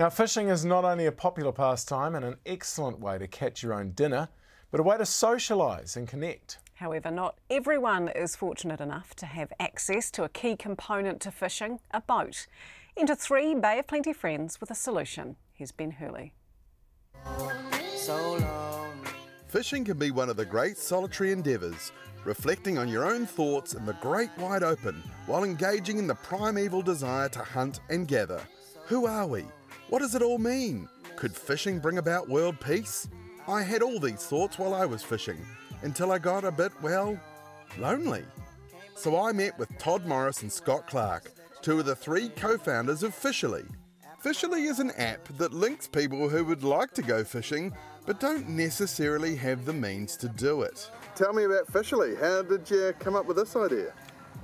Now, fishing is not only a popular pastime and an excellent way to catch your own dinner, but a way to socialise and connect. However, not everyone is fortunate enough to have access to a key component to fishing a boat. Into three Bay of Plenty friends with a solution. Here's Ben Hurley. Fishing can be one of the great solitary endeavours, reflecting on your own thoughts in the great wide open while engaging in the primeval desire to hunt and gather. Who are we? What does it all mean? Could fishing bring about world peace? I had all these thoughts while I was fishing, until I got a bit, well, lonely. So I met with Todd Morris and Scott Clark, two of the three co founders of Fishily. Fishily is an app that links people who would like to go fishing but don't necessarily have the means to do it. Tell me about Fishily. How did you come up with this idea?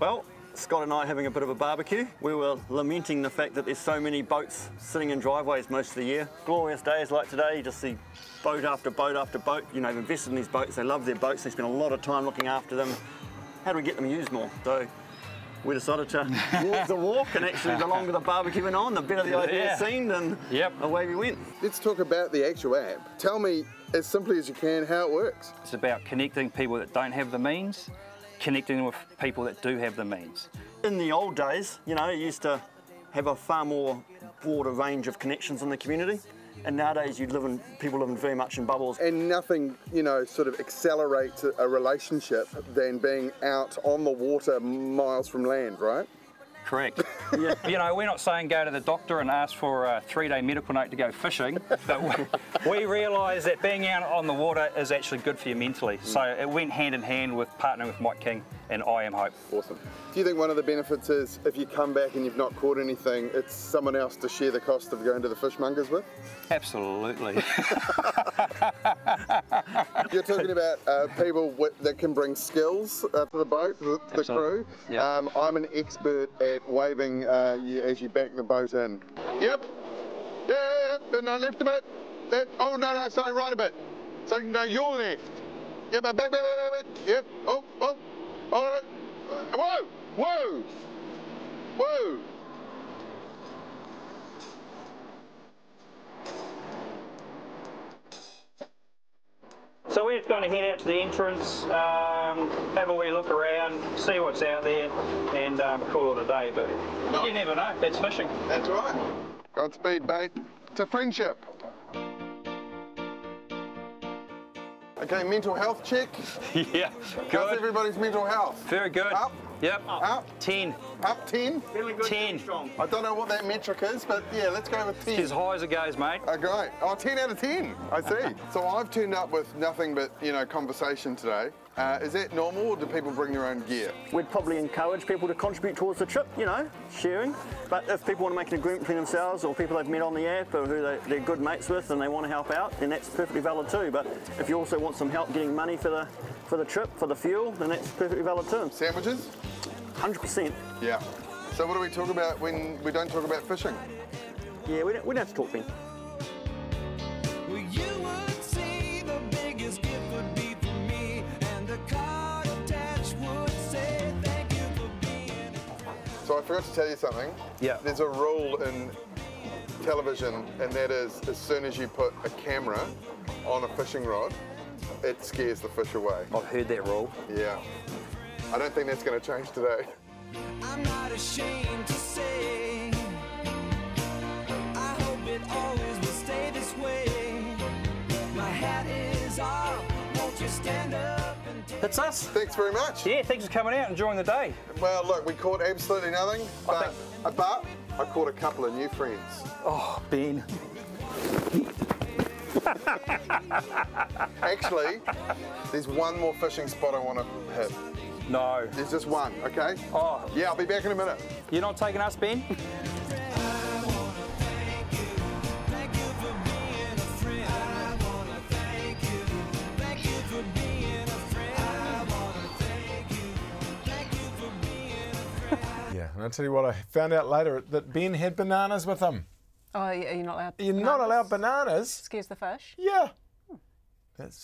Well, Scott and I having a bit of a barbecue. We were lamenting the fact that there's so many boats sitting in driveways most of the year. Glorious days like today, you just see boat after boat after boat. You know, they've invested in these boats, they love their boats, they spend a lot of time looking after them. How do we get them used more? So we decided to walk the walk and actually the longer the barbecue went on, the better the idea Yeah. seemed and Yep. away we went. Let's talk about the actual app. Tell me, as simply as you can, how it works. It's about connecting people that don't have the means, connecting with people that do have the means. In the old days, you know, you used to have a far more broader range of connections in the community. And nowadays, you live in people live in very much in bubbles. And nothing, you know, sort of accelerates a- a relationship than being out on the water miles from land, right? Correct. yeah. You know, we're not saying go to the doctor and ask for a three-day medical note to go fishing, but we, we realise that being out on the water is actually good for you mentally. So it went hand in hand with partnering with Mike King and I Am Hope. Awesome. Do you think one of the benefits is if you come back and you've not caught anything, it's someone else to share the cost of going to the fishmongers with? Absolutely. You're talking about uh, people with, that can bring skills uh, to the boat, the, the Absolutely. crew. Yeah. Um, I'm an expert at waving uh, you, as you back the boat in. Yep. Yeah, yeah, yeah. No, left a bit. That, oh, no, no, sorry, right a bit. So, no, you're left. Yep, back, back, back, back, back. Yep. Oh, oh. All right. Whoa, whoa, whoa. So we're just going to head out to the entrance, um, have a wee look around, see what's out there, and um, call it a day. But you never know. That's fishing. That's right. Godspeed, mate. It's a friendship. Okay, mental health check. yeah, How's good. everybody's mental health? Very good. Up? Yep. Up? Ten. Up 10? Feeling good, Ten. strong. I don't know what that metric is, but yeah, let's go with 10. As high as it goes, mate. Oh, great. Oh, 10 out of 10. I see. so I've turned up with nothing but, you know, conversation today. Uh, is that normal or do people bring their own gear? We'd probably encourage people to contribute towards the trip, you know, sharing. But if people want to make an agreement between themselves or people they've met on the app or who they, they're good mates with and they want to help out, then that's perfectly valid too. But if you also want some help getting money for the for the trip, for the fuel, then that's perfectly valid too. Sandwiches? 100%. Yeah. So what do we talk about when we don't talk about fishing? Yeah, we don't, we don't have to talk then. So I forgot to tell you something. Yeah. There's a rule in television, and that is as soon as you put a camera on a fishing rod, it scares the fish away. I've heard that rule. Yeah. I don't think that's going to change today. I'm not ashamed to say. I hope it always will stay this way. My hat is off. Won't you stand up and take That's us. Thanks very much. Yeah, thanks for coming out and enjoying the day. Well, look, we caught absolutely nothing, but, uh, but I caught a couple of new friends. Oh, Ben. Actually, there's one more fishing spot I want to hit. No. There's just one, okay? Oh, Yeah, I'll be back in a minute. you're not taking us, Ben? Yeah, and I'll tell you what, I found out later that Ben had bananas with him. Oh, are you not allowed? You're not allowed bananas? Scares the fish. Yeah. Hmm. That's